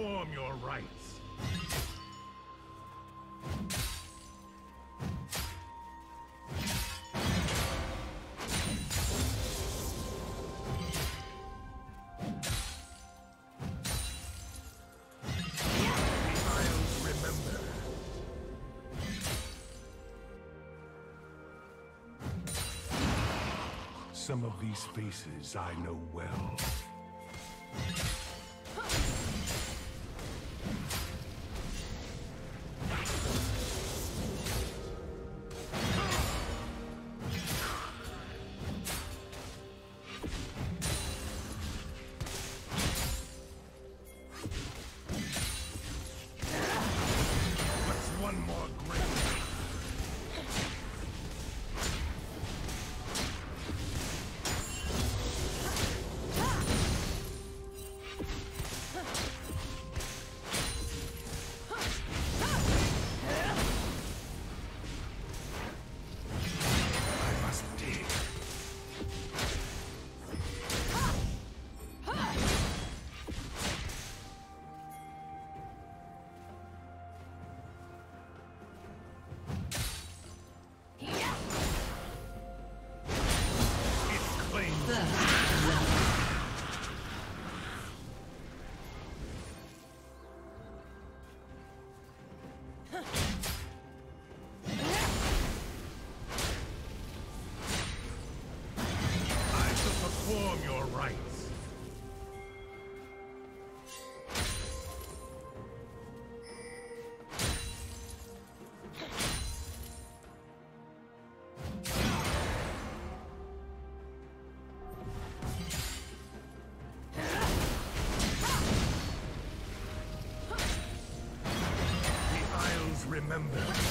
perform your rites. Some of these faces I know well. surrender.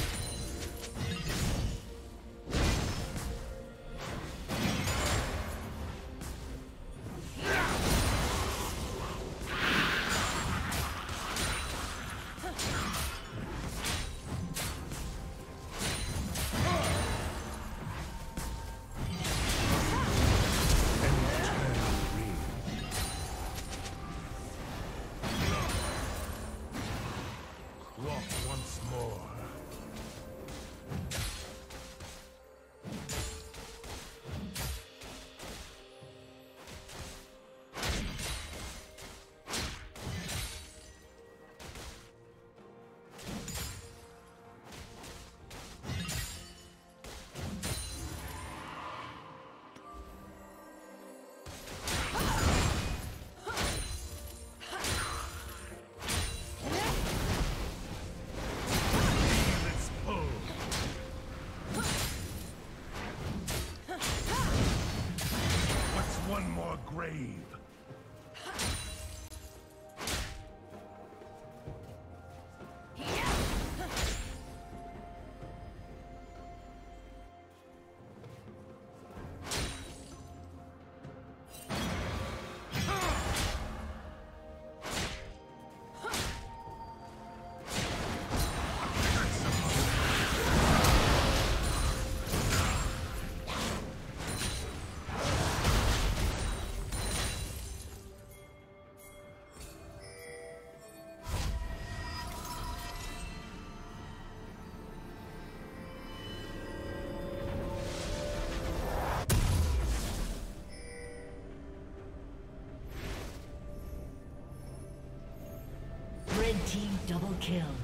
Team double kill.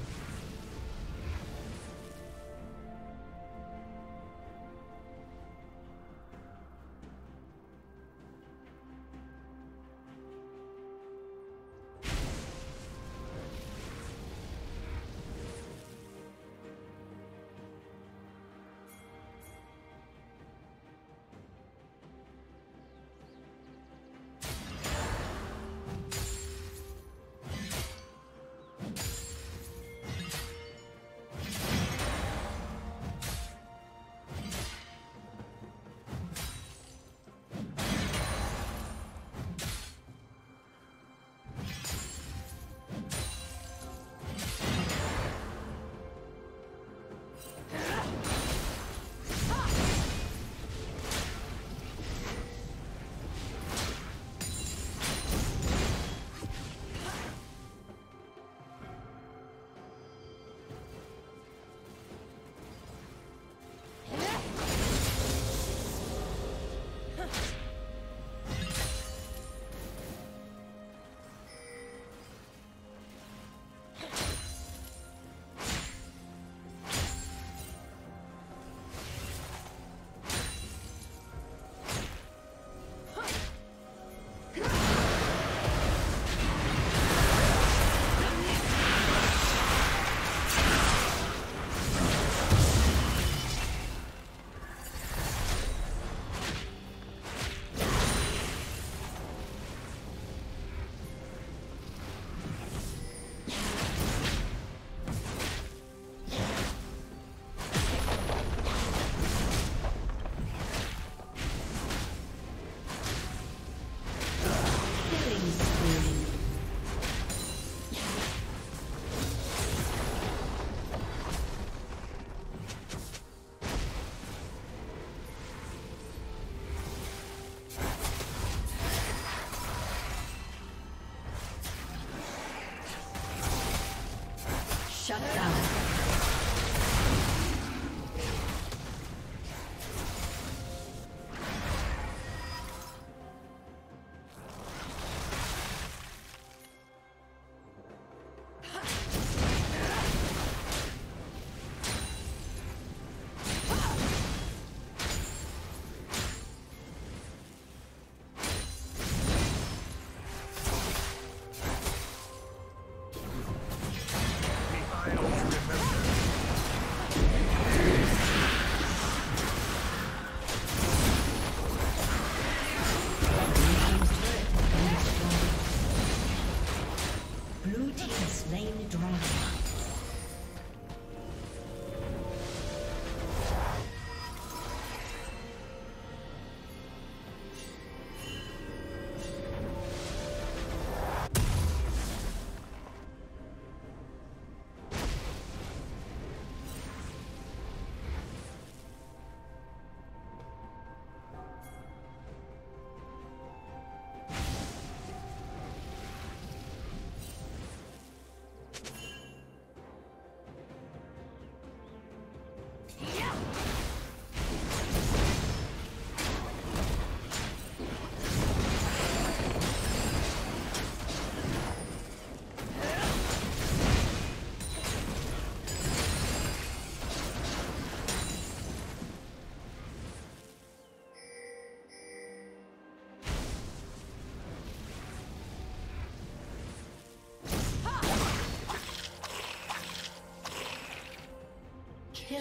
Shut down.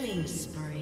Killing spree.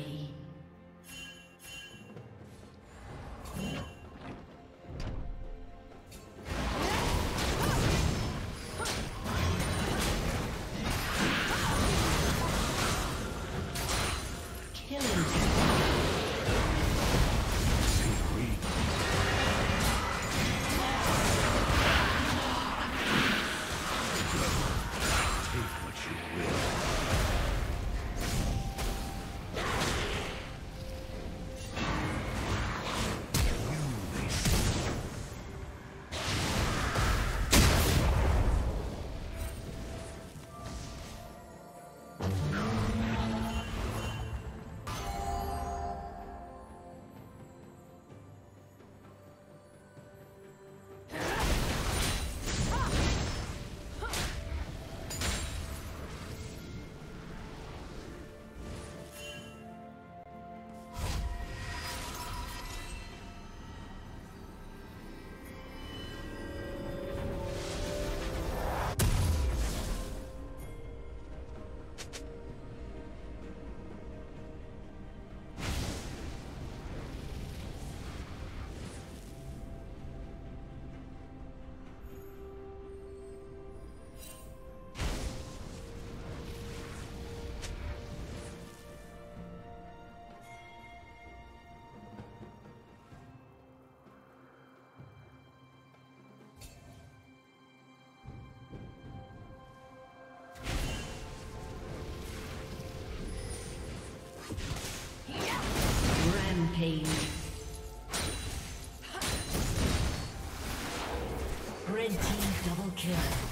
Double kill.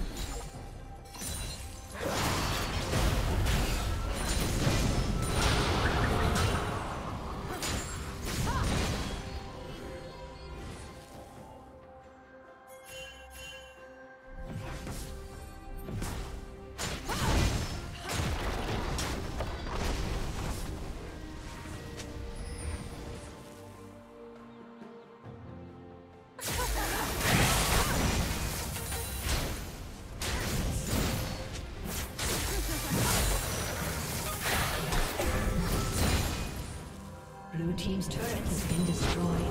Has been destroyed.